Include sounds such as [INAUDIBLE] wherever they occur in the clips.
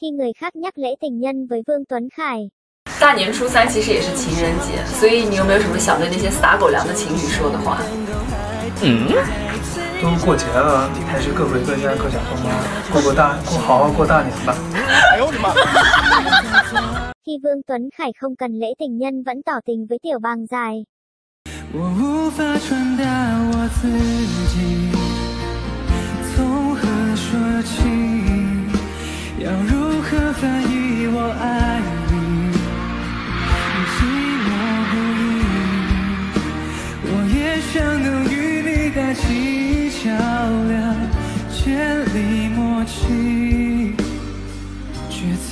Khi người khác nhắc lễ tình nhân với Vương Tuấn Khải，大年初三其实也是情人节，所以你有没有什么想对那些撒狗粮的情侣说的话？嗯，都过节了，还是各回各家各享风吧，过过大过好好过大年吧。哎呦我的妈！Khi Vương Tuấn Khải không cần lễ tình nhân vẫn tỏ tình với tiểu bang dài。我无法传达我自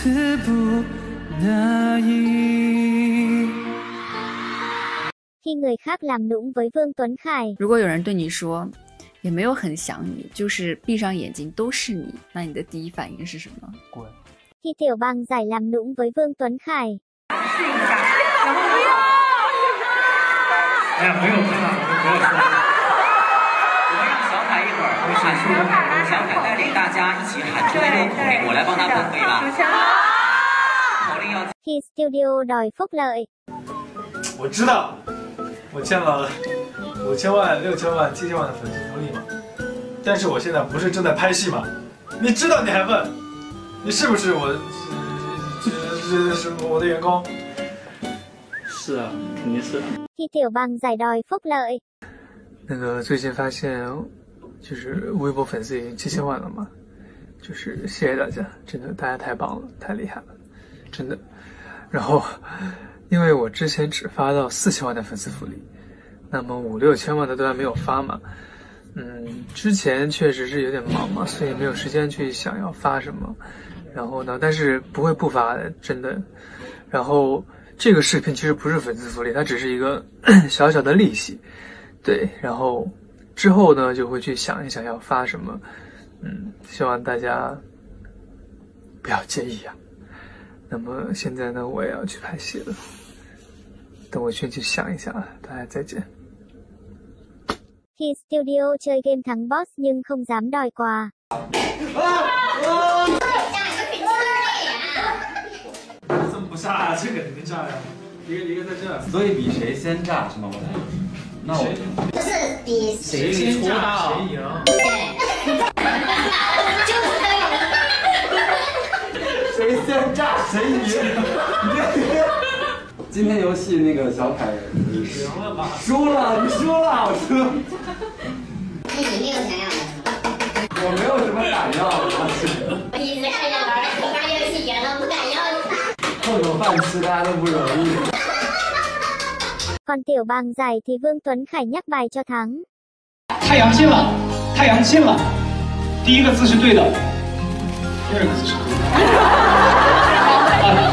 却词不达意。Khi người khác làm nũng với Vương Tuấn Khải，如果有人对你说。也没有很想你，就是闭上眼睛都是你。那你的第一反应是什么？滚。Khi Tiểu Bang giải làm nũng với Vương Tuấn Khải。试一下，然后不要。哎呀，没有真的，不要说。我们让小凯一会儿喊出，小凯带领大家一起喊出那个口令，我来帮他分可以吧？口令要。Khi studio đòi phúc lợi。我知道，我欠了。五千万、六千万、七千万的粉丝福利嘛？但是我现在不是正在拍戏吗？你知道你还问？你是不是我？这这是我的员工？是啊，肯定是。那个最近发现，就是微博粉丝已经七千万了嘛，就是谢谢大家，真的大家太棒了，太厉害了，真的。然后，因为我之前只发到四千万的粉丝福利。那么五六千万的都还没有发嘛，嗯，之前确实是有点忙嘛，所以没有时间去想要发什么。然后呢，但是不会不发的，真的。然后这个视频其实不是粉丝福利，它只是一个 [COUGHS] 小小的利息，对。然后之后呢，就会去想一想要发什么，嗯，希望大家不要介意啊。那么现在呢，我也要去拍戏了，等我先去想一想啊，大家再见。Khi studio chơi game thắng boss nhưng không dám đòi quà. 这么不炸啊？这个肯定炸呀！一个一个在这，所以比谁先炸是吗？我那我就是比谁先炸谁赢。对，就是这个。谁先炸谁赢。今天游戏那个小凯你赢了吧？输了，你输了，我输。你没有想要的。我没有什么敢要的。我一直看着玩，玩游戏赢了不敢要。混口饭吃，大家都不容易。Còn tiểu bang giải thì Vương Tuấn Khải nhắc bài cho thắng。太阳进了，太阳进了。第一个字是对的，第二个字是对的。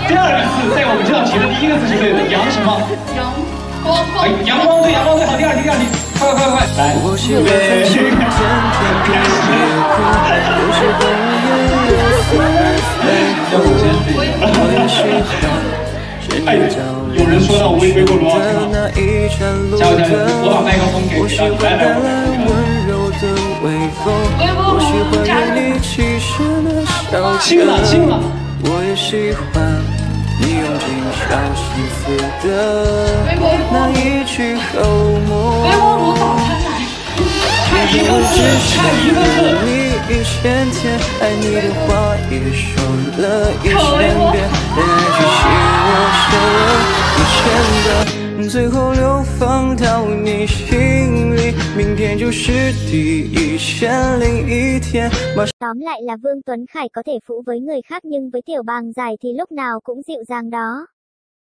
第二个字在我们这道题的第一个字是对的，阳什么？阳光。哎，阳光对，阳光对，好，第二题，第二题，快快快快来。预备。哎，有人说到微波炉啊，加油加油！我把麦克风给你了，来来来。微波炉，轻了轻了。我也喜欢你用尽小心思的那一句后母。其实我只是一千天，爱你的话也说了一千遍，但爱只是我说了一千个，最后流放到你心里。明天就是第一千零一天。Tóm lại là Vương Tuấn Khải có thể phũ với người khác nhưng với tiểu bàng dài thì lúc nào cũng dịu dàng đó.